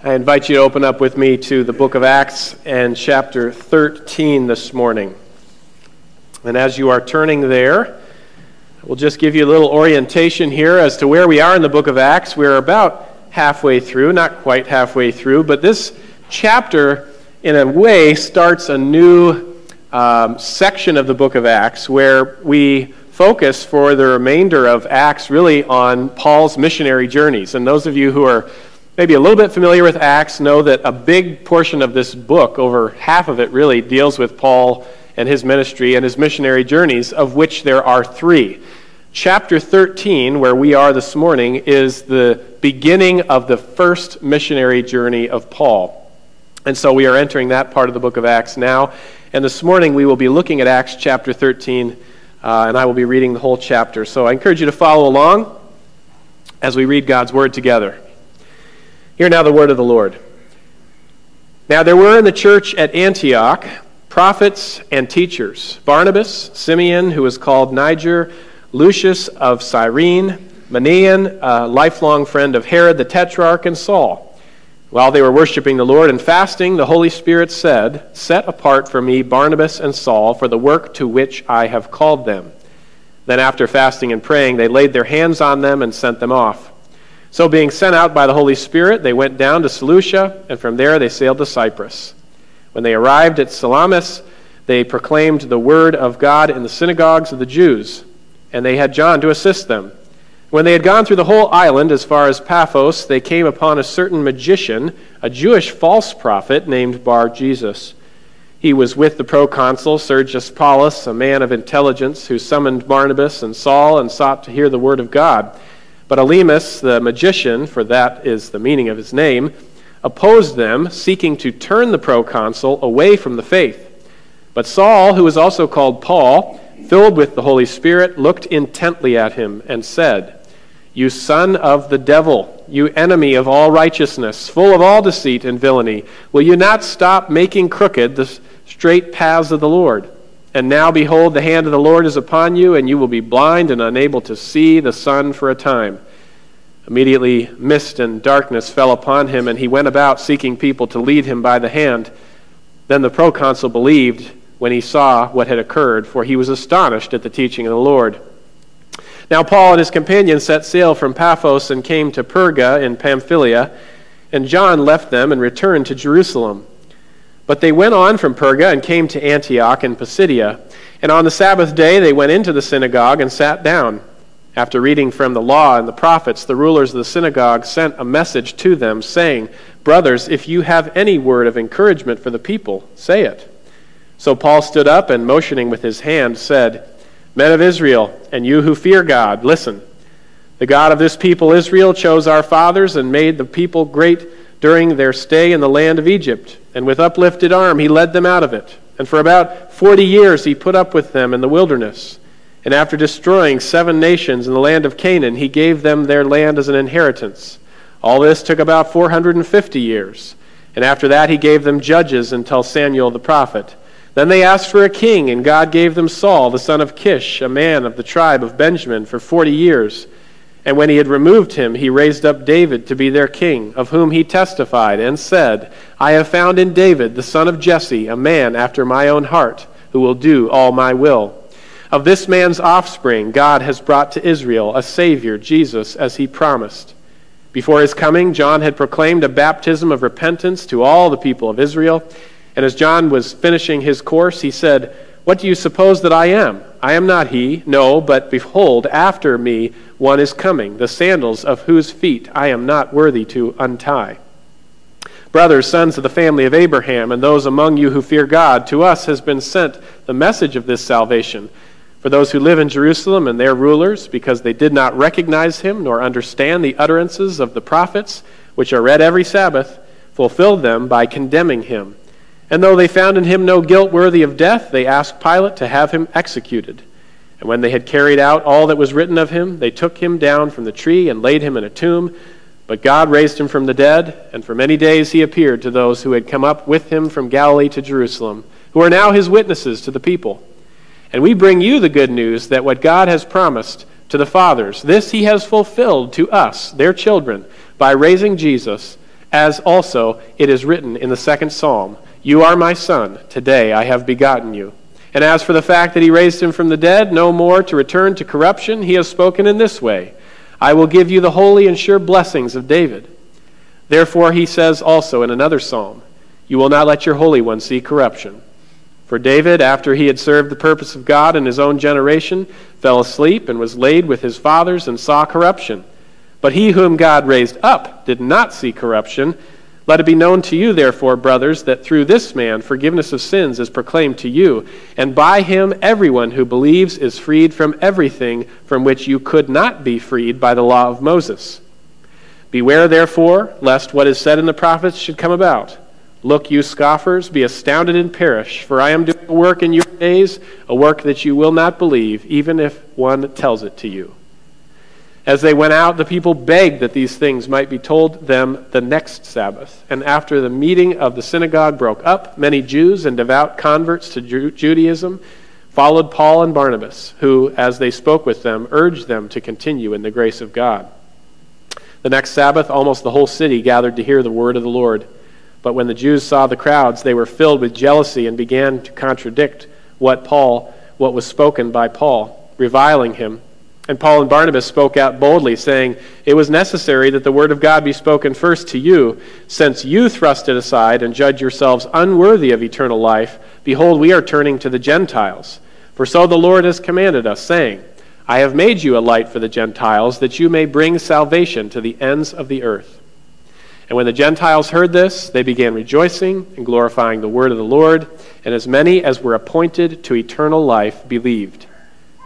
I invite you to open up with me to the book of Acts and chapter 13 this morning. And as you are turning there, we'll just give you a little orientation here as to where we are in the book of Acts. We're about halfway through, not quite halfway through, but this chapter, in a way, starts a new um, section of the book of Acts where we focus for the remainder of Acts really on Paul's missionary journeys. And those of you who are maybe a little bit familiar with Acts know that a big portion of this book, over half of it really, deals with Paul and his ministry and his missionary journeys, of which there are three. Chapter 13, where we are this morning, is the beginning of the first missionary journey of Paul. And so we are entering that part of the book of Acts now. And this morning we will be looking at Acts chapter 13, uh, and I will be reading the whole chapter. So I encourage you to follow along as we read God's word together. Hear now the word of the Lord. Now there were in the church at Antioch prophets and teachers Barnabas, Simeon, who was called Niger, Lucius of Cyrene, Manaen, a lifelong friend of Herod the Tetrarch, and Saul. While they were worshiping the Lord and fasting, the Holy Spirit said, Set apart for me Barnabas and Saul for the work to which I have called them. Then, after fasting and praying, they laid their hands on them and sent them off. So, being sent out by the Holy Spirit, they went down to Seleucia, and from there they sailed to Cyprus. When they arrived at Salamis, they proclaimed the word of God in the synagogues of the Jews, and they had John to assist them. When they had gone through the whole island as far as Paphos, they came upon a certain magician, a Jewish false prophet named Bar Jesus. He was with the proconsul Sergius Paulus, a man of intelligence, who summoned Barnabas and Saul and sought to hear the word of God. But Elymas, the magician, for that is the meaning of his name, opposed them, seeking to turn the proconsul away from the faith. But Saul, who was also called Paul, filled with the Holy Spirit, looked intently at him and said, You son of the devil, you enemy of all righteousness, full of all deceit and villainy, will you not stop making crooked the straight paths of the Lord? And now, behold, the hand of the Lord is upon you, and you will be blind and unable to see the sun for a time. Immediately, mist and darkness fell upon him, and he went about seeking people to lead him by the hand. Then the proconsul believed when he saw what had occurred, for he was astonished at the teaching of the Lord. Now, Paul and his companions set sail from Paphos and came to Perga in Pamphylia, and John left them and returned to Jerusalem. But they went on from Perga and came to Antioch in Pisidia. And on the Sabbath day they went into the synagogue and sat down. After reading from the law and the prophets, the rulers of the synagogue sent a message to them, saying, Brothers, if you have any word of encouragement for the people, say it. So Paul stood up and, motioning with his hand, said, Men of Israel, and you who fear God, listen. The God of this people, Israel, chose our fathers and made the people great during their stay in the land of Egypt, and with uplifted arm he led them out of it. And for about forty years he put up with them in the wilderness. And after destroying seven nations in the land of Canaan, he gave them their land as an inheritance. All this took about 450 years. And after that, he gave them judges until Samuel the prophet. Then they asked for a king, and God gave them Saul, the son of Kish, a man of the tribe of Benjamin, for 40 years. And when he had removed him, he raised up David to be their king, of whom he testified and said, I have found in David, the son of Jesse, a man after my own heart, who will do all my will. Of this man's offspring, God has brought to Israel a Savior, Jesus, as he promised. Before his coming, John had proclaimed a baptism of repentance to all the people of Israel. And as John was finishing his course, he said, What do you suppose that I am? I am not he. No, but behold, after me one is coming, the sandals of whose feet I am not worthy to untie. Brothers, sons of the family of Abraham, and those among you who fear God, to us has been sent the message of this salvation. For those who live in Jerusalem and their rulers, because they did not recognize him nor understand the utterances of the prophets, which are read every Sabbath, fulfilled them by condemning him. And though they found in him no guilt worthy of death, they asked Pilate to have him executed. And when they had carried out all that was written of him, they took him down from the tree and laid him in a tomb. But God raised him from the dead, and for many days he appeared to those who had come up with him from Galilee to Jerusalem, who are now his witnesses to the people. And we bring you the good news that what God has promised to the fathers, this he has fulfilled to us, their children, by raising Jesus as also it is written in the second psalm You are my son, today I have begotten you. And as for the fact that he raised him from the dead, no more to return to corruption, he has spoken in this way I will give you the holy and sure blessings of David. Therefore, he says also in another psalm, You will not let your Holy One see corruption. For David, after he had served the purpose of God in his own generation, fell asleep and was laid with his fathers and saw corruption. But he whom God raised up did not see corruption. Let it be known to you, therefore, brothers, that through this man forgiveness of sins is proclaimed to you, and by him everyone who believes is freed from everything from which you could not be freed by the law of Moses. Beware, therefore, lest what is said in the prophets should come about. Look, you scoffers, be astounded and perish, for I am doing a work in your days, a work that you will not believe, even if one tells it to you. As they went out, the people begged that these things might be told them the next Sabbath. And after the meeting of the synagogue broke up, many Jews and devout converts to Ju- Judaism followed Paul and Barnabas, who, as they spoke with them, urged them to continue in the grace of God. The next Sabbath, almost the whole city gathered to hear the word of the Lord. But when the Jews saw the crowds, they were filled with jealousy and began to contradict what Paul, what was spoken by Paul, reviling him. And Paul and Barnabas spoke out boldly, saying, It was necessary that the word of God be spoken first to you, since you thrust it aside and judge yourselves unworthy of eternal life. Behold, we are turning to the Gentiles. For so the Lord has commanded us, saying, I have made you a light for the Gentiles, that you may bring salvation to the ends of the earth. And when the Gentiles heard this, they began rejoicing and glorifying the word of the Lord, and as many as were appointed to eternal life believed.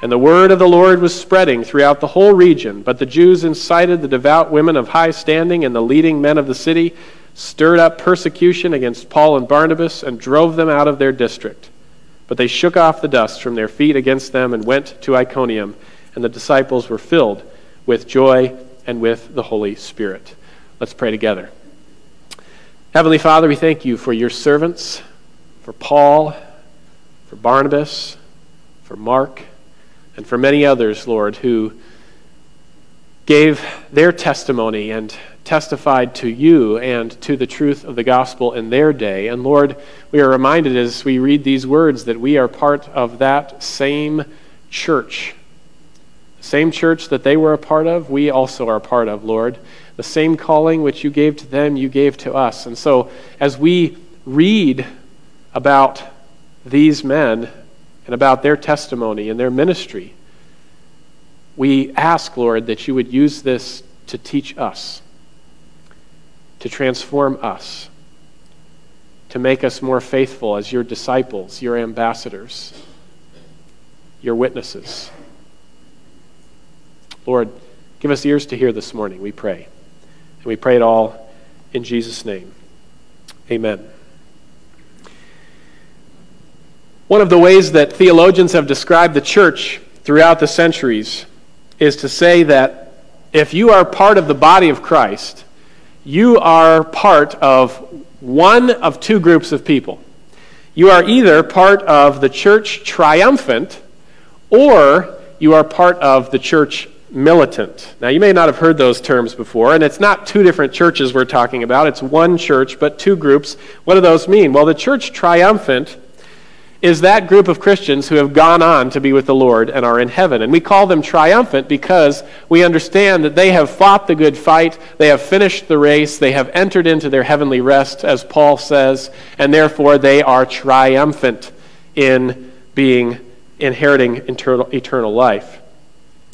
And the word of the Lord was spreading throughout the whole region, but the Jews incited the devout women of high standing and the leading men of the city, stirred up persecution against Paul and Barnabas, and drove them out of their district. But they shook off the dust from their feet against them and went to Iconium, and the disciples were filled with joy and with the Holy Spirit. Let's pray together. Heavenly Father, we thank you for your servants, for Paul, for Barnabas, for Mark, and for many others, Lord, who gave their testimony and testified to you and to the truth of the gospel in their day. And Lord, we are reminded as we read these words that we are part of that same church. The same church that they were a part of, we also are a part of, Lord. The same calling which you gave to them, you gave to us. And so, as we read about these men and about their testimony and their ministry, we ask, Lord, that you would use this to teach us, to transform us, to make us more faithful as your disciples, your ambassadors, your witnesses. Lord, give us ears to hear this morning, we pray. And we pray it all in Jesus' name. Amen. One of the ways that theologians have described the church throughout the centuries is to say that if you are part of the body of Christ, you are part of one of two groups of people. You are either part of the church triumphant or you are part of the church militant. Now, you may not have heard those terms before, and it's not two different churches we're talking about. It's one church, but two groups. What do those mean? Well, the church triumphant is that group of Christians who have gone on to be with the Lord and are in heaven. And we call them triumphant because we understand that they have fought the good fight, they have finished the race, they have entered into their heavenly rest, as Paul says, and therefore they are triumphant in being inheriting eternal, eternal life.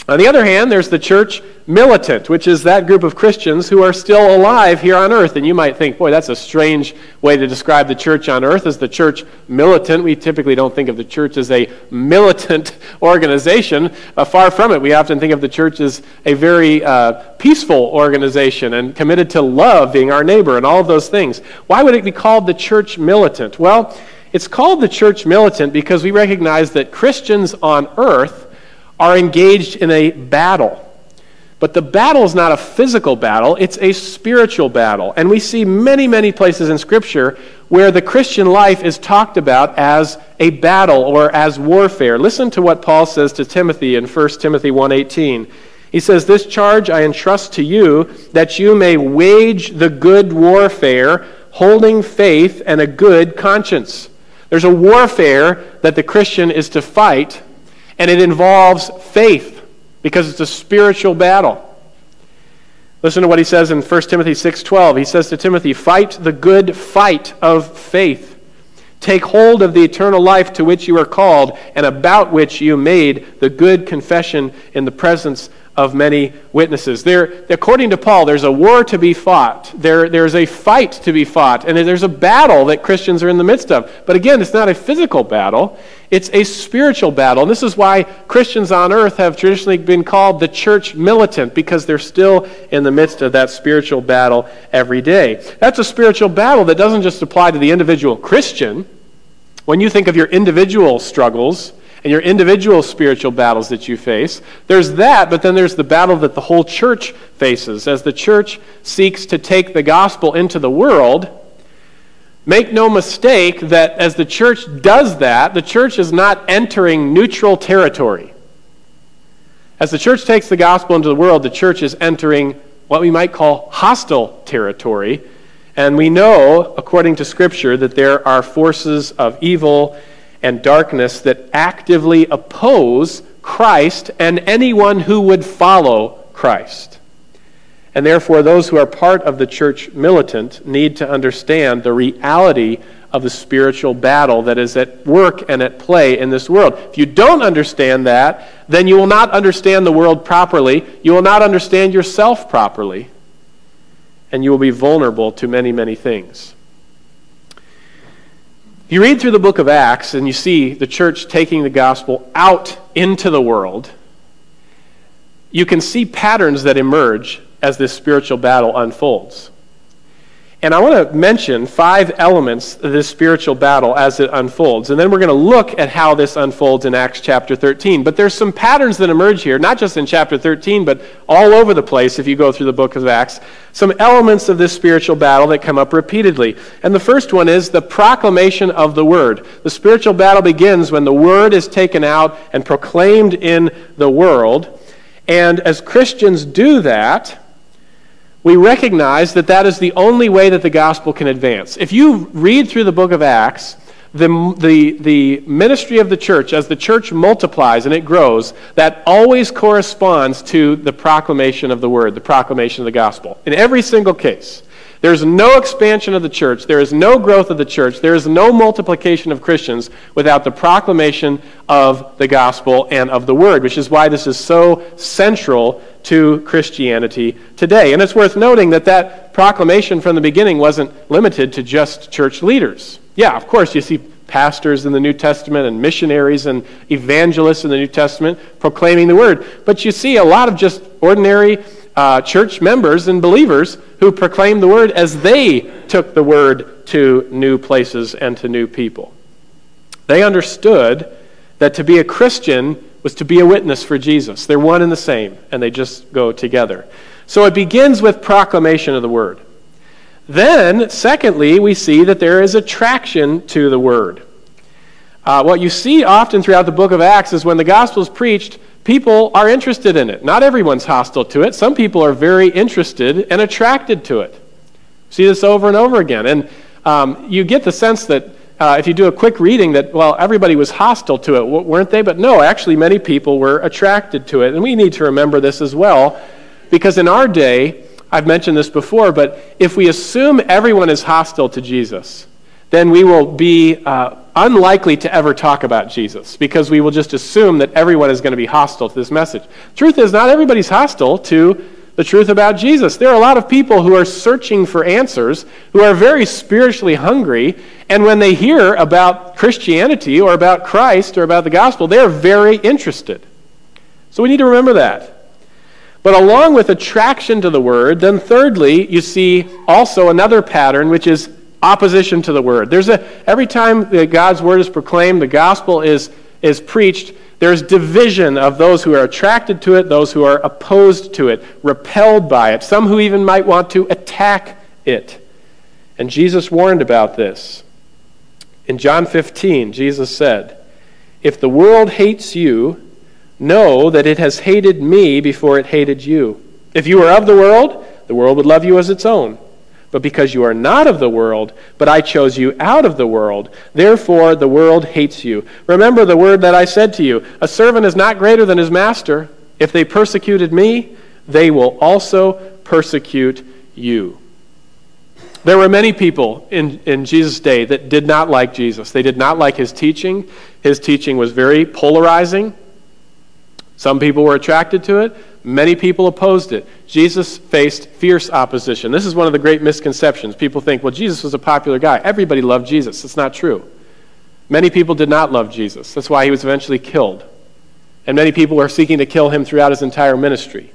On the other hand, there's the church militant, which is that group of Christians who are still alive here on earth. And you might think, boy, that's a strange way to describe the church on earth as the church militant. We typically don't think of the church as a militant organization. Uh, far from it. We often think of the church as a very uh, peaceful organization and committed to love, being our neighbor, and all of those things. Why would it be called the church militant? Well, it's called the church militant because we recognize that Christians on earth are engaged in a battle. But the battle is not a physical battle, it's a spiritual battle. And we see many, many places in Scripture where the Christian life is talked about as a battle or as warfare. Listen to what Paul says to Timothy in 1 Timothy 1:18. He says, This charge I entrust to you, that you may wage the good warfare, holding faith and a good conscience. There's a warfare that the Christian is to fight, and it involves faith because it's a spiritual battle. Listen to what he says in 1 Timothy 6:12. He says to Timothy, "Fight the good fight of faith. Take hold of the eternal life to which you are called and about which you made the good confession in the presence of many witnesses. There, according to Paul, there's a war to be fought. There, there's a fight to be fought. And there's a battle that Christians are in the midst of. But again, it's not a physical battle, it's a spiritual battle. And this is why Christians on earth have traditionally been called the church militant, because they're still in the midst of that spiritual battle every day. That's a spiritual battle that doesn't just apply to the individual Christian. When you think of your individual struggles, and your individual spiritual battles that you face. There's that, but then there's the battle that the whole church faces as the church seeks to take the gospel into the world. Make no mistake that as the church does that, the church is not entering neutral territory. As the church takes the gospel into the world, the church is entering what we might call hostile territory. And we know, according to Scripture, that there are forces of evil and darkness that actively oppose Christ and anyone who would follow Christ. And therefore, those who are part of the church militant need to understand the reality of the spiritual battle that is at work and at play in this world. If you don't understand that, then you will not understand the world properly. You will not understand yourself properly. And you will be vulnerable to many, many things. You read through the book of Acts and you see the church taking the gospel out into the world. You can see patterns that emerge as this spiritual battle unfolds. And I want to mention five elements of this spiritual battle as it unfolds. And then we're going to look at how this unfolds in Acts chapter 13. But there's some patterns that emerge here, not just in chapter 13, but all over the place if you go through the book of Acts. Some elements of this spiritual battle that come up repeatedly. And the first one is the proclamation of the word. The spiritual battle begins when the word is taken out and proclaimed in the world. And as Christians do that, we recognize that that is the only way that the gospel can advance. If you read through the book of Acts, the, the, the ministry of the church, as the church multiplies and it grows, that always corresponds to the proclamation of the word, the proclamation of the gospel. In every single case. There's no expansion of the church. There is no growth of the church. There is no multiplication of Christians without the proclamation of the gospel and of the word, which is why this is so central to Christianity today. And it's worth noting that that proclamation from the beginning wasn't limited to just church leaders. Yeah, of course, you see pastors in the New Testament and missionaries and evangelists in the New Testament proclaiming the word. But you see a lot of just ordinary uh, church members and believers who proclaimed the word as they took the word to new places and to new people. They understood that to be a Christian was to be a witness for Jesus. They're one and the same, and they just go together. So it begins with proclamation of the word. Then, secondly, we see that there is attraction to the word. Uh, what you see often throughout the book of Acts is when the gospel is preached, people are interested in it. Not everyone's hostile to it. Some people are very interested and attracted to it. See this over and over again. And um, you get the sense that uh, if you do a quick reading, that, well, everybody was hostile to it, weren't they? But no, actually, many people were attracted to it. And we need to remember this as well, because in our day, I've mentioned this before, but if we assume everyone is hostile to Jesus, then we will be uh, unlikely to ever talk about Jesus because we will just assume that everyone is going to be hostile to this message. Truth is, not everybody's hostile to the truth about Jesus. There are a lot of people who are searching for answers, who are very spiritually hungry, and when they hear about Christianity or about Christ or about the gospel, they are very interested. So we need to remember that. But along with attraction to the word, then thirdly, you see also another pattern, which is opposition to the word. There's a every time that God's word is proclaimed, the gospel is is preached, there's division of those who are attracted to it, those who are opposed to it, repelled by it, some who even might want to attack it. And Jesus warned about this. In John 15, Jesus said, "If the world hates you, know that it has hated me before it hated you. If you were of the world, the world would love you as its own. But because you are not of the world, but I chose you out of the world, therefore the world hates you. Remember the word that I said to you A servant is not greater than his master. If they persecuted me, they will also persecute you. There were many people in, in Jesus' day that did not like Jesus. They did not like his teaching. His teaching was very polarizing. Some people were attracted to it, many people opposed it. Jesus faced fierce opposition. This is one of the great misconceptions. People think, well, Jesus was a popular guy. Everybody loved Jesus. It's not true. Many people did not love Jesus. That's why he was eventually killed. And many people were seeking to kill him throughout his entire ministry.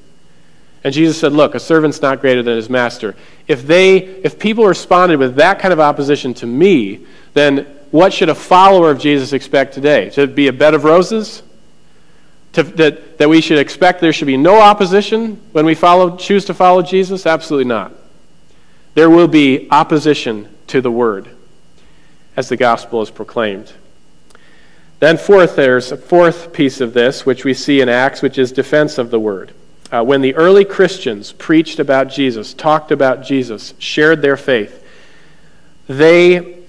And Jesus said, Look, a servant's not greater than his master. If they if people responded with that kind of opposition to me, then what should a follower of Jesus expect today? Should it be a bed of roses? To, that, that we should expect there should be no opposition when we follow, choose to follow Jesus? Absolutely not. There will be opposition to the word as the gospel is proclaimed. Then, fourth, there's a fourth piece of this, which we see in Acts, which is defense of the word. Uh, when the early Christians preached about Jesus, talked about Jesus, shared their faith, they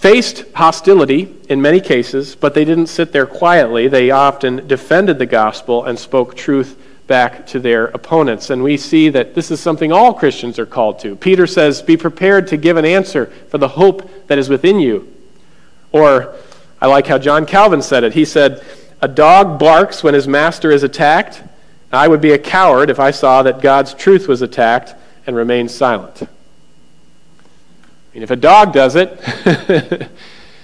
faced hostility in many cases, but they didn't sit there quietly. They often defended the gospel and spoke truth back to their opponents. And we see that this is something all Christians are called to. Peter says, Be prepared to give an answer for the hope that is within you. Or, I like how John Calvin said it. He said, A dog barks when his master is attacked. I would be a coward if I saw that God's truth was attacked and remained silent. I mean, if a dog does it,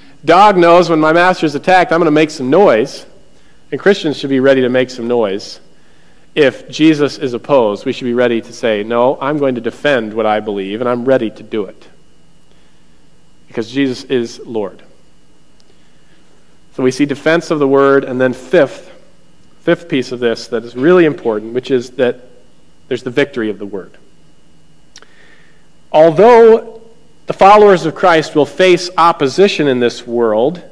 dog knows when my master's attacked, I'm going to make some noise. And Christians should be ready to make some noise. If Jesus is opposed, we should be ready to say, No, I'm going to defend what I believe, and I'm ready to do it. Because Jesus is Lord. So we see defense of the word, and then fifth, fifth piece of this that is really important, which is that there's the victory of the word. Although the followers of Christ will face opposition in this world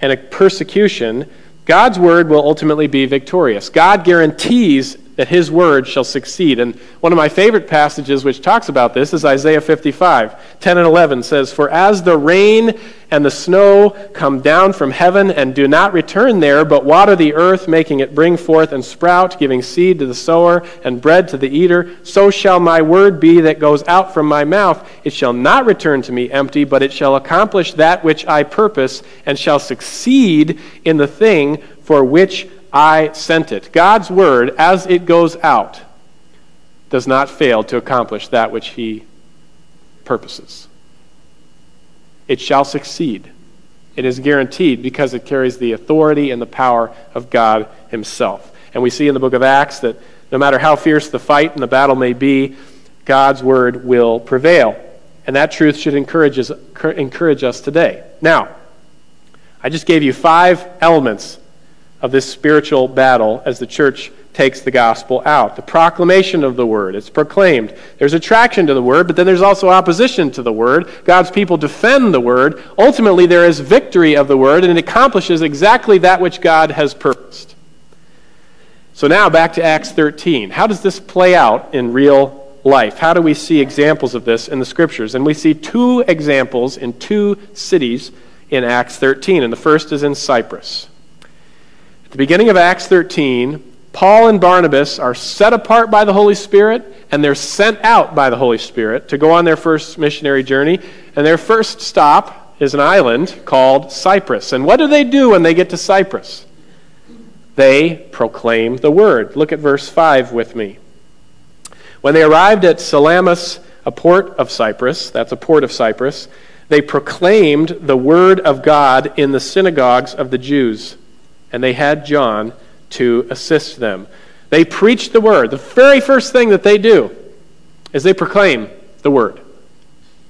and a persecution. God's word will ultimately be victorious. God guarantees that his word shall succeed. And one of my favorite passages which talks about this is Isaiah 55. 10 and 11 says, For as the rain and the snow come down from heaven and do not return there, but water the earth, making it bring forth and sprout, giving seed to the sower and bread to the eater, so shall my word be that goes out from my mouth. It shall not return to me empty, but it shall accomplish that which I purpose, and shall succeed in the thing for which I sent it. God's word, as it goes out, does not fail to accomplish that which he purposes. It shall succeed. It is guaranteed because it carries the authority and the power of God himself. And we see in the book of Acts that no matter how fierce the fight and the battle may be, God's word will prevail. And that truth should encourage us, encourage us today. Now, I just gave you five elements of this spiritual battle as the church takes the gospel out. The proclamation of the word, it's proclaimed. There's attraction to the word, but then there's also opposition to the word. God's people defend the word. Ultimately, there is victory of the word, and it accomplishes exactly that which God has purposed. So now back to Acts 13. How does this play out in real life? How do we see examples of this in the scriptures? And we see two examples in two cities in Acts 13, and the first is in Cyprus. At the beginning of Acts 13, Paul and Barnabas are set apart by the Holy Spirit and they're sent out by the Holy Spirit to go on their first missionary journey. And their first stop is an island called Cyprus. And what do they do when they get to Cyprus? They proclaim the word. Look at verse 5 with me. When they arrived at Salamis, a port of Cyprus, that's a port of Cyprus, they proclaimed the word of God in the synagogues of the Jews and they had John to assist them. They preach the word. The very first thing that they do is they proclaim the word.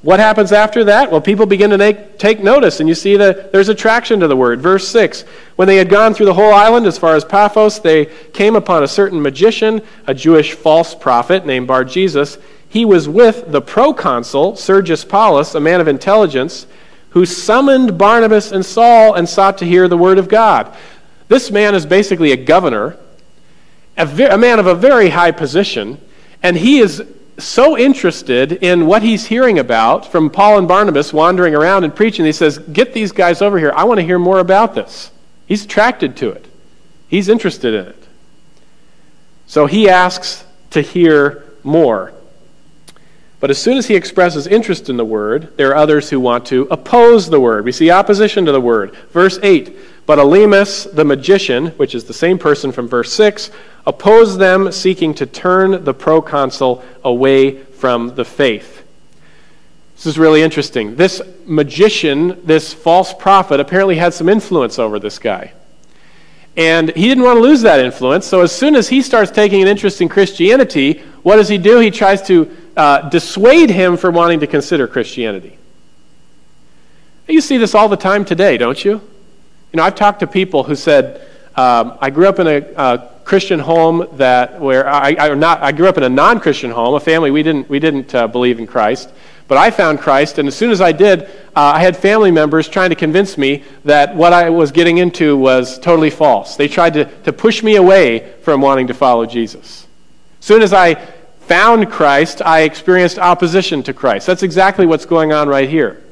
What happens after that? Well, people begin to make, take notice, and you see that there's attraction to the word. Verse 6 When they had gone through the whole island as far as Paphos, they came upon a certain magician, a Jewish false prophet named Bar Jesus. He was with the proconsul, Sergius Paulus, a man of intelligence, who summoned Barnabas and Saul and sought to hear the word of God. This man is basically a governor a, ve- a man of a very high position, and he is so interested in what he's hearing about from Paul and Barnabas wandering around and preaching. He says, Get these guys over here. I want to hear more about this. He's attracted to it, he's interested in it. So he asks to hear more. But as soon as he expresses interest in the word, there are others who want to oppose the word. We see opposition to the word. Verse 8 But Elymas the magician, which is the same person from verse 6, opposed them, seeking to turn the proconsul away from the faith. This is really interesting. This magician, this false prophet, apparently had some influence over this guy. And he didn't want to lose that influence, so as soon as he starts taking an interest in Christianity, what does he do? He tries to uh, dissuade him from wanting to consider Christianity. You see this all the time today, don't you? You know, I've talked to people who said, um, I grew up in a, a Christian home that where I, I, not, I grew up in a non-Christian home, a family we didn't, we didn't uh, believe in Christ. But I found Christ, and as soon as I did, uh, I had family members trying to convince me that what I was getting into was totally false. They tried to, to push me away from wanting to follow Jesus. As soon as I found Christ, I experienced opposition to Christ. That's exactly what's going on right here.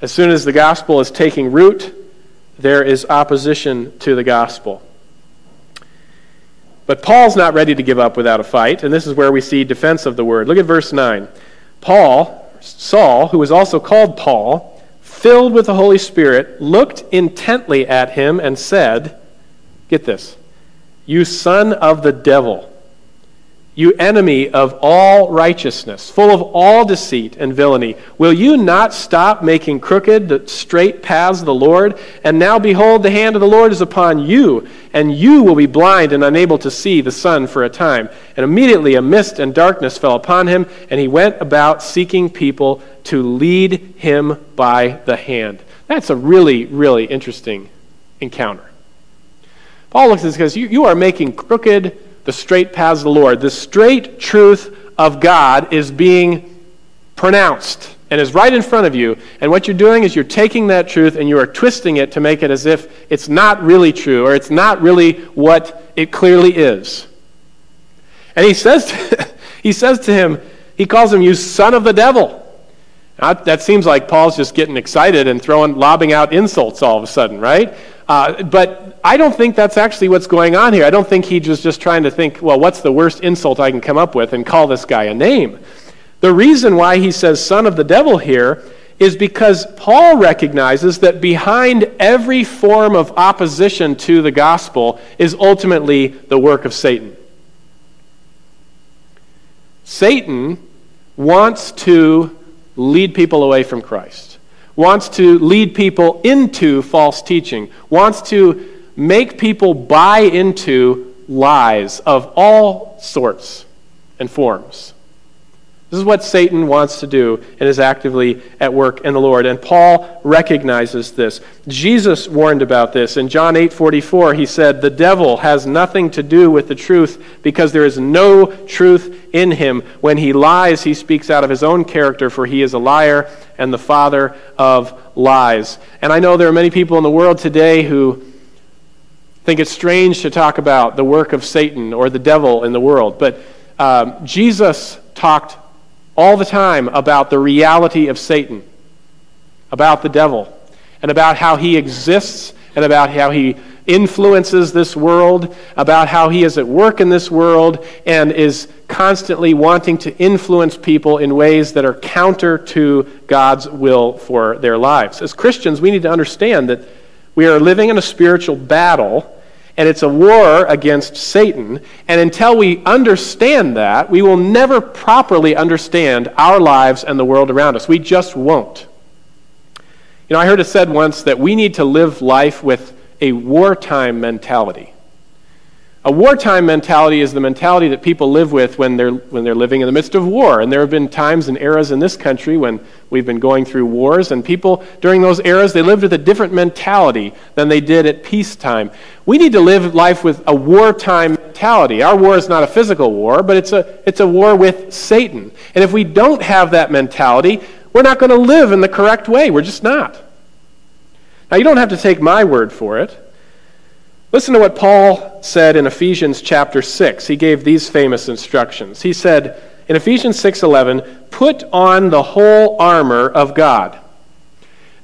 As soon as the gospel is taking root, there is opposition to the gospel. But Paul's not ready to give up without a fight, and this is where we see defense of the word. Look at verse 9. Paul, Saul, who was also called Paul, filled with the Holy Spirit, looked intently at him and said, Get this, you son of the devil you enemy of all righteousness, full of all deceit and villainy, will you not stop making crooked the straight paths of the Lord? And now behold, the hand of the Lord is upon you, and you will be blind and unable to see the sun for a time. And immediately a mist and darkness fell upon him, and he went about seeking people to lead him by the hand. That's a really, really interesting encounter. Paul looks at this because you, you are making crooked the straight paths of the Lord. The straight truth of God is being pronounced and is right in front of you. And what you're doing is you're taking that truth and you are twisting it to make it as if it's not really true or it's not really what it clearly is. And he says to, he says to him, he calls him, you son of the devil. Now, that seems like Paul's just getting excited and throwing, lobbing out insults all of a sudden, right? Uh, but I don't think that's actually what's going on here. I don't think he was just trying to think, well, what's the worst insult I can come up with and call this guy a name. The reason why he says son of the devil here is because Paul recognizes that behind every form of opposition to the gospel is ultimately the work of Satan. Satan wants to lead people away from Christ, wants to lead people into false teaching, wants to make people buy into lies of all sorts and forms. This is what Satan wants to do and is actively at work in the Lord. And Paul recognizes this. Jesus warned about this. In John 8 44, he said, The devil has nothing to do with the truth because there is no truth in him. When he lies, he speaks out of his own character, for he is a liar and the father of lies. And I know there are many people in the world today who think it's strange to talk about the work of Satan or the devil in the world. But um, Jesus talked all the time about the reality of Satan, about the devil, and about how he exists, and about how he influences this world, about how he is at work in this world, and is constantly wanting to influence people in ways that are counter to God's will for their lives. As Christians, we need to understand that we are living in a spiritual battle and it's a war against Satan. And until we understand that, we will never properly understand our lives and the world around us. We just won't. You know, I heard it said once that we need to live life with a wartime mentality. A wartime mentality is the mentality that people live with when they're, when they're living in the midst of war. And there have been times and eras in this country when we've been going through wars, and people during those eras, they lived with a different mentality than they did at peacetime. We need to live life with a wartime mentality. Our war is not a physical war, but it's a, it's a war with Satan. And if we don't have that mentality, we're not going to live in the correct way. We're just not. Now, you don't have to take my word for it. Listen to what Paul said in Ephesians chapter 6. He gave these famous instructions. He said in Ephesians 6:11, "Put on the whole armor of God."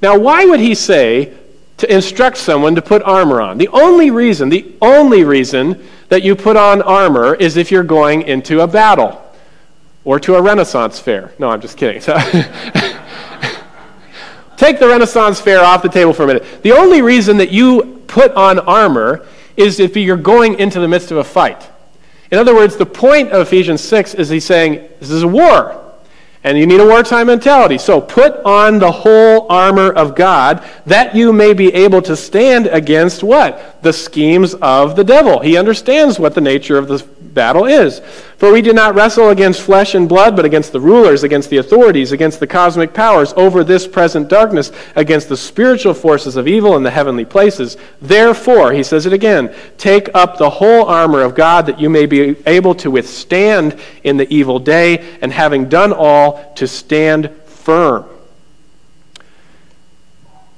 Now, why would he say to instruct someone to put armor on? The only reason, the only reason that you put on armor is if you're going into a battle or to a Renaissance fair. No, I'm just kidding. Take the Renaissance fair off the table for a minute. The only reason that you put on armor is if you're going into the midst of a fight. In other words, the point of Ephesians 6 is he's saying this is a war. And you need a wartime mentality. So put on the whole armor of God that you may be able to stand against what? The schemes of the devil. He understands what the nature of the battle is. For we do not wrestle against flesh and blood, but against the rulers, against the authorities, against the cosmic powers, over this present darkness, against the spiritual forces of evil in the heavenly places. Therefore, he says it again, take up the whole armor of God that you may be able to withstand in the evil day, and having done all, to stand firm.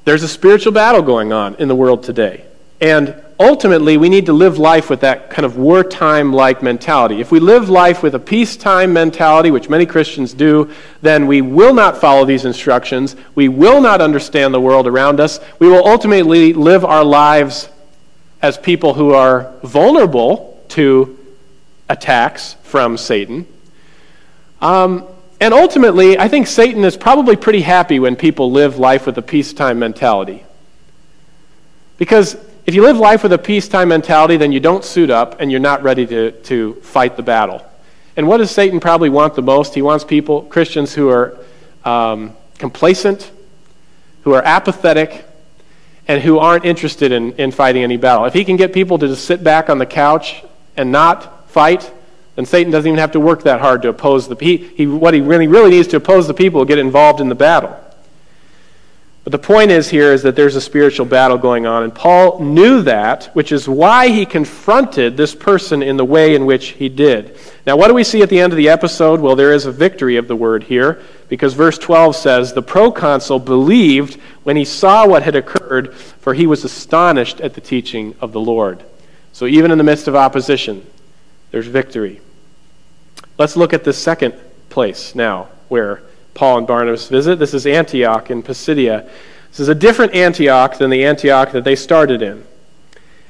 There's a spiritual battle going on in the world today. And ultimately, we need to live life with that kind of wartime like mentality. If we live life with a peacetime mentality, which many Christians do, then we will not follow these instructions. We will not understand the world around us. We will ultimately live our lives as people who are vulnerable to attacks from Satan. Um, and ultimately, I think Satan is probably pretty happy when people live life with a peacetime mentality. Because if you live life with a peacetime mentality, then you don't suit up and you're not ready to, to fight the battle. And what does Satan probably want the most? He wants people, Christians, who are um, complacent, who are apathetic, and who aren't interested in, in fighting any battle. If he can get people to just sit back on the couch and not fight, then Satan doesn't even have to work that hard to oppose the he, he what he really really needs to oppose the people get involved in the battle. But the point is here is that there's a spiritual battle going on, and Paul knew that, which is why he confronted this person in the way in which he did. Now, what do we see at the end of the episode? Well, there is a victory of the word here, because verse 12 says, The proconsul believed when he saw what had occurred, for he was astonished at the teaching of the Lord. So, even in the midst of opposition, there's victory. Let's look at the second place now where Paul and Barnabas visit. This is Antioch in Pisidia. This is a different Antioch than the Antioch that they started in.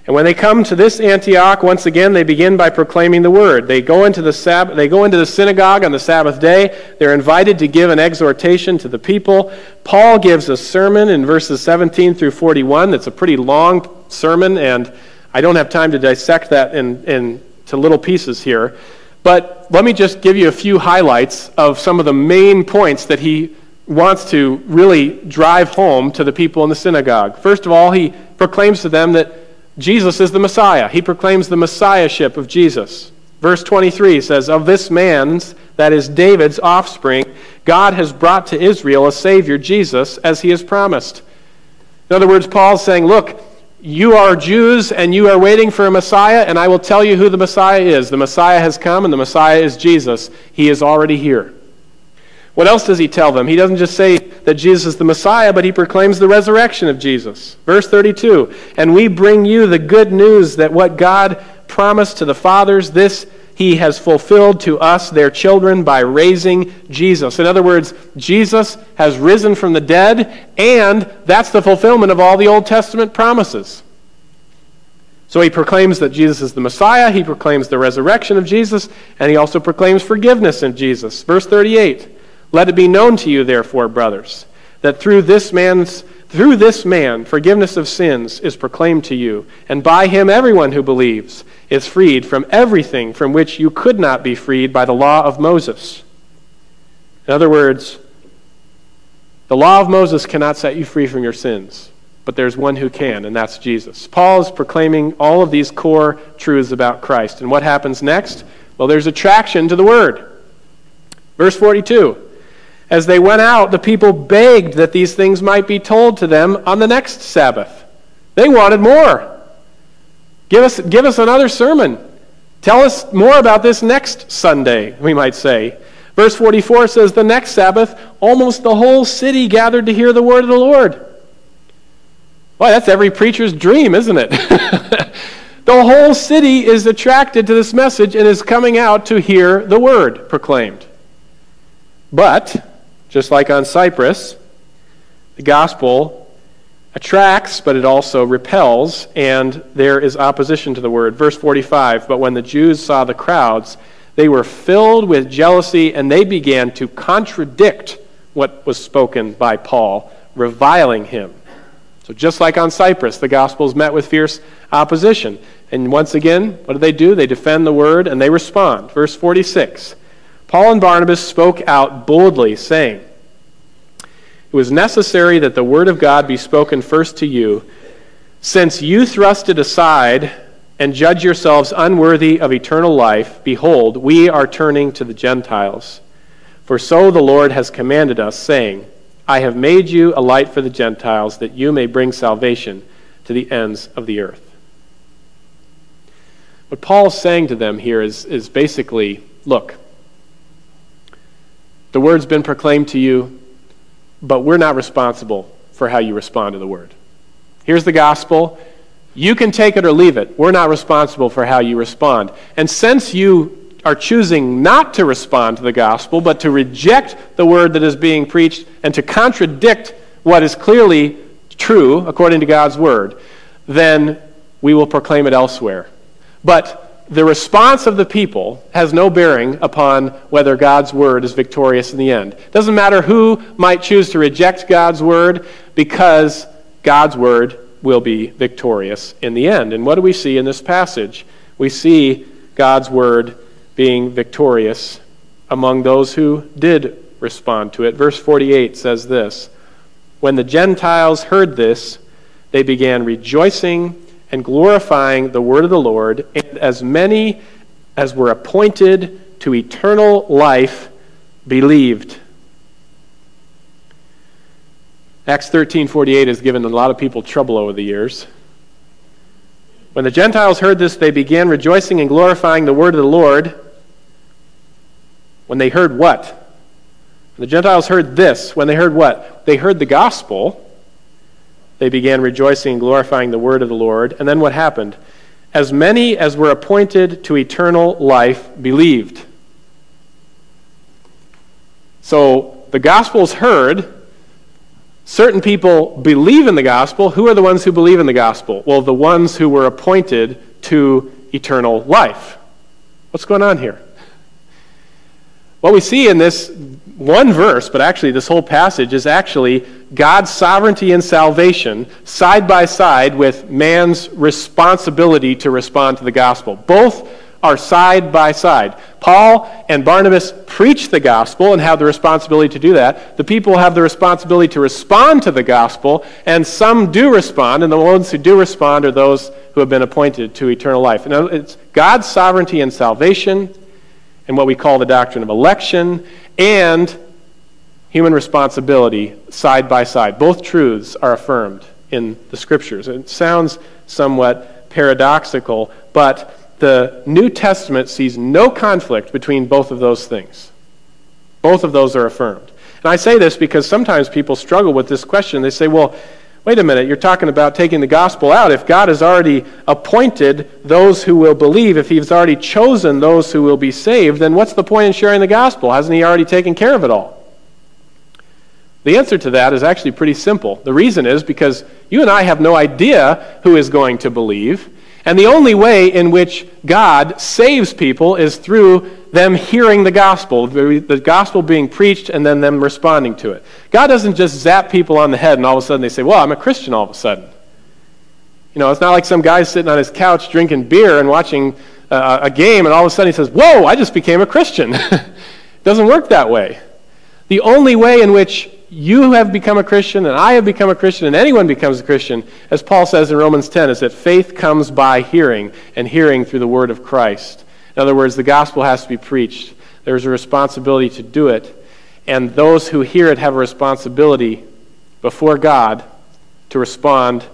And when they come to this Antioch, once again, they begin by proclaiming the word. They go into the Sabbath, they go into the synagogue on the Sabbath day. They're invited to give an exhortation to the people. Paul gives a sermon in verses 17 through 41. That's a pretty long sermon, and I don't have time to dissect that in, in to little pieces here. But let me just give you a few highlights of some of the main points that he wants to really drive home to the people in the synagogue. First of all, he proclaims to them that Jesus is the Messiah. He proclaims the Messiahship of Jesus. Verse 23 says, Of this man's, that is David's offspring, God has brought to Israel a Savior, Jesus, as he has promised. In other words, Paul's saying, Look, you are Jews and you are waiting for a Messiah, and I will tell you who the Messiah is. The Messiah has come, and the Messiah is Jesus. He is already here. What else does he tell them? He doesn't just say that Jesus is the Messiah, but he proclaims the resurrection of Jesus. Verse 32 And we bring you the good news that what God promised to the fathers, this he has fulfilled to us, their children, by raising Jesus. In other words, Jesus has risen from the dead, and that's the fulfillment of all the Old Testament promises. So he proclaims that Jesus is the Messiah, he proclaims the resurrection of Jesus, and he also proclaims forgiveness in Jesus. Verse 38 Let it be known to you, therefore, brothers, that through this man's through this man, forgiveness of sins is proclaimed to you, and by him everyone who believes is freed from everything from which you could not be freed by the law of Moses. In other words, the law of Moses cannot set you free from your sins, but there's one who can, and that's Jesus. Paul is proclaiming all of these core truths about Christ. And what happens next? Well, there's attraction to the word. Verse 42 as they went out, the people begged that these things might be told to them on the next Sabbath. They wanted more. Give us, give us another sermon. Tell us more about this next Sunday, we might say. Verse 44 says, The next Sabbath, almost the whole city gathered to hear the word of the Lord. Boy, that's every preacher's dream, isn't it? the whole city is attracted to this message and is coming out to hear the word proclaimed. But, just like on Cyprus, the gospel attracts, but it also repels, and there is opposition to the word. Verse 45 But when the Jews saw the crowds, they were filled with jealousy, and they began to contradict what was spoken by Paul, reviling him. So, just like on Cyprus, the gospel is met with fierce opposition. And once again, what do they do? They defend the word and they respond. Verse 46 Paul and Barnabas spoke out boldly, saying, It was necessary that the word of God be spoken first to you, since you thrust it aside and judge yourselves unworthy of eternal life. Behold, we are turning to the Gentiles. For so the Lord has commanded us, saying, I have made you a light for the Gentiles, that you may bring salvation to the ends of the earth. What Paul's saying to them here is, is basically look, the word's been proclaimed to you, but we're not responsible for how you respond to the word. Here's the gospel. You can take it or leave it. We're not responsible for how you respond. And since you are choosing not to respond to the gospel, but to reject the word that is being preached and to contradict what is clearly true according to God's word, then we will proclaim it elsewhere. But the response of the people has no bearing upon whether God's word is victorious in the end. It doesn't matter who might choose to reject God's word because God's word will be victorious in the end. And what do we see in this passage? We see God's word being victorious among those who did respond to it. Verse 48 says this When the Gentiles heard this, they began rejoicing and glorifying the word of the Lord, and as many as were appointed to eternal life believed. Acts 13:48 has given a lot of people trouble over the years. When the Gentiles heard this, they began rejoicing and glorifying the word of the Lord, when they heard what? the Gentiles heard this. When they heard what? They heard the gospel. They began rejoicing and glorifying the word of the Lord. And then what happened? As many as were appointed to eternal life believed. So the gospel is heard. Certain people believe in the gospel. Who are the ones who believe in the gospel? Well, the ones who were appointed to eternal life. What's going on here? What we see in this one verse, but actually this whole passage, is actually God's sovereignty and salvation side by side with man's responsibility to respond to the gospel. Both are side by side. Paul and Barnabas preach the gospel and have the responsibility to do that. The people have the responsibility to respond to the gospel, and some do respond, and the ones who do respond are those who have been appointed to eternal life. And it's God's sovereignty and salvation and what we call the doctrine of election and human responsibility side by side. Both truths are affirmed in the scriptures. It sounds somewhat paradoxical, but the New Testament sees no conflict between both of those things. Both of those are affirmed. And I say this because sometimes people struggle with this question. They say, well, Wait a minute, you're talking about taking the gospel out. If God has already appointed those who will believe, if He's already chosen those who will be saved, then what's the point in sharing the gospel? Hasn't He already taken care of it all? The answer to that is actually pretty simple. The reason is because you and I have no idea who is going to believe. And the only way in which God saves people is through them hearing the gospel, the gospel being preached, and then them responding to it. God doesn't just zap people on the head and all of a sudden they say, Well, I'm a Christian all of a sudden. You know, it's not like some guy sitting on his couch drinking beer and watching uh, a game and all of a sudden he says, Whoa, I just became a Christian. it doesn't work that way. The only way in which you have become a Christian and I have become a Christian and anyone becomes a Christian, as Paul says in Romans 10, is that faith comes by hearing and hearing through the word of Christ. In other words, the gospel has to be preached. There's a responsibility to do it. And those who hear it have a responsibility before God to respond.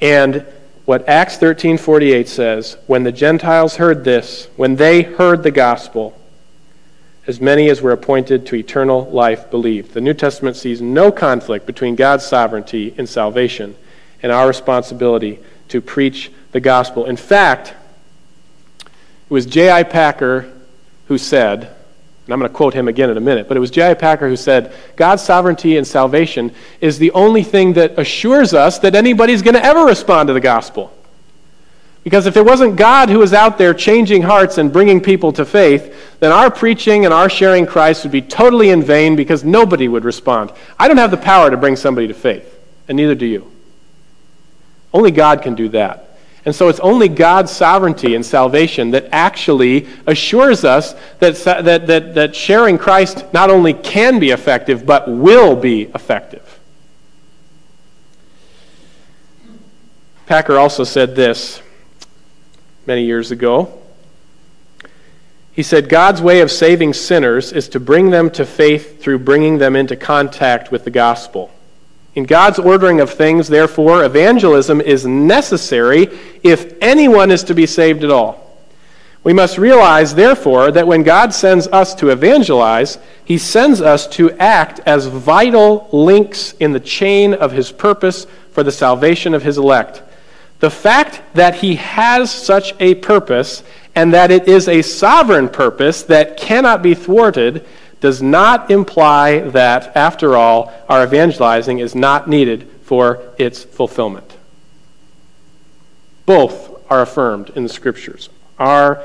And what Acts 13:48 says, when the Gentiles heard this, when they heard the gospel, as many as were appointed to eternal life believed. The New Testament sees no conflict between God's sovereignty in salvation and our responsibility to preach the gospel. In fact, it was J.I. Packer who said, and I'm going to quote him again in a minute, but it was J.I. Packer who said, God's sovereignty and salvation is the only thing that assures us that anybody's going to ever respond to the gospel. Because if it wasn't God who was out there changing hearts and bringing people to faith, then our preaching and our sharing Christ would be totally in vain because nobody would respond. I don't have the power to bring somebody to faith, and neither do you. Only God can do that. And so it's only God's sovereignty and salvation that actually assures us that, that, that, that sharing Christ not only can be effective, but will be effective. Packer also said this many years ago. He said, God's way of saving sinners is to bring them to faith through bringing them into contact with the gospel. In God's ordering of things, therefore, evangelism is necessary if anyone is to be saved at all. We must realize, therefore, that when God sends us to evangelize, he sends us to act as vital links in the chain of his purpose for the salvation of his elect. The fact that he has such a purpose and that it is a sovereign purpose that cannot be thwarted does not imply that, after all, our evangelizing is not needed for its fulfillment. Both are affirmed in the Scriptures. Our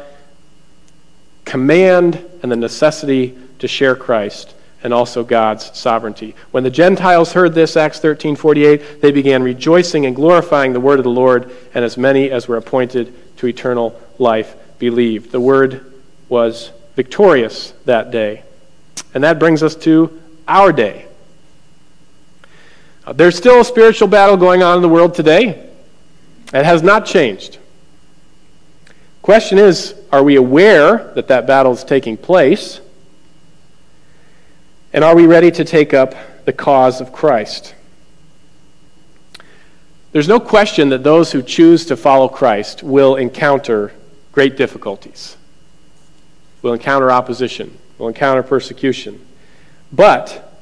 command and the necessity to share Christ and also God's sovereignty. When the Gentiles heard this, Acts 13:48, they began rejoicing and glorifying the word of the Lord, and as many as were appointed to eternal life believed. The word was victorious that day. And that brings us to our day. Uh, there's still a spiritual battle going on in the world today. It has not changed. Question is, are we aware that that battle is taking place? And are we ready to take up the cause of Christ? There's no question that those who choose to follow Christ will encounter great difficulties, will encounter opposition, will encounter persecution. But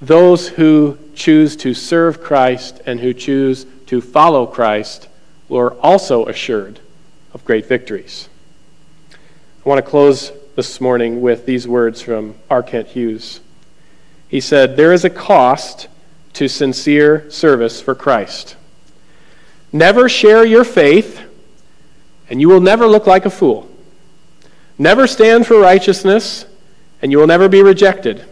those who choose to serve Christ and who choose to follow Christ are also assured of great victories. I want to close this morning with these words from R. Kent Hughes. He said, There is a cost to sincere service for Christ. Never share your faith, and you will never look like a fool. Never stand for righteousness, and you will never be rejected.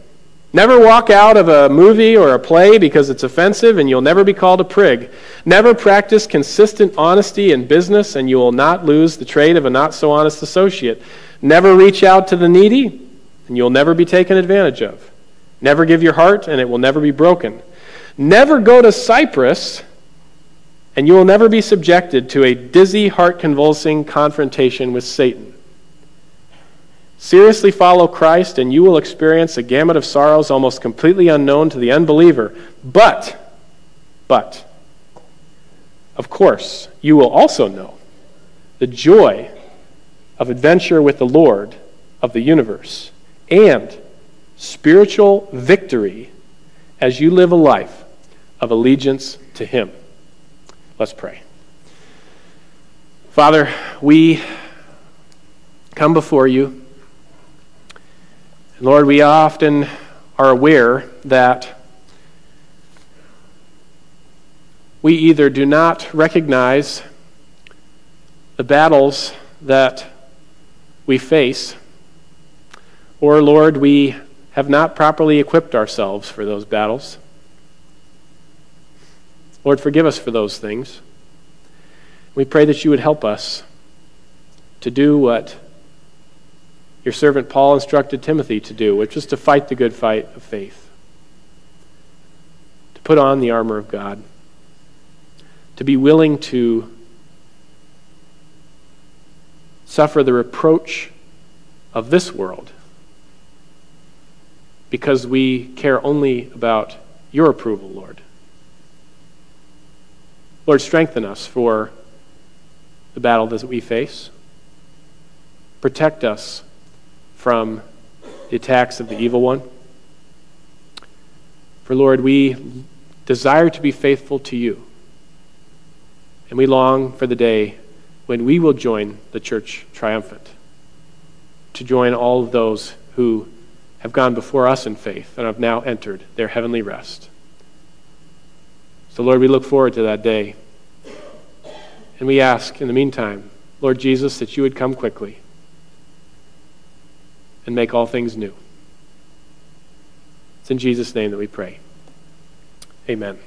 Never walk out of a movie or a play because it's offensive, and you'll never be called a prig. Never practice consistent honesty in business, and you will not lose the trade of a not so honest associate. Never reach out to the needy, and you'll never be taken advantage of. Never give your heart, and it will never be broken. Never go to Cyprus, and you will never be subjected to a dizzy, heart convulsing confrontation with Satan. Seriously follow Christ, and you will experience a gamut of sorrows almost completely unknown to the unbeliever. But, but, of course, you will also know the joy of adventure with the Lord of the universe and spiritual victory as you live a life of allegiance to Him. Let's pray. Father, we come before you. Lord, we often are aware that we either do not recognize the battles that we face, or, Lord, we have not properly equipped ourselves for those battles. Lord, forgive us for those things. We pray that you would help us to do what your servant Paul instructed Timothy to do, which was to fight the good fight of faith, to put on the armor of God, to be willing to suffer the reproach of this world because we care only about your approval, Lord. Lord, strengthen us for the battle that we face. Protect us from the attacks of the evil one. For, Lord, we desire to be faithful to you. And we long for the day when we will join the church triumphant, to join all of those who have gone before us in faith and have now entered their heavenly rest. So, Lord, we look forward to that day. And we ask in the meantime, Lord Jesus, that you would come quickly and make all things new. It's in Jesus' name that we pray. Amen.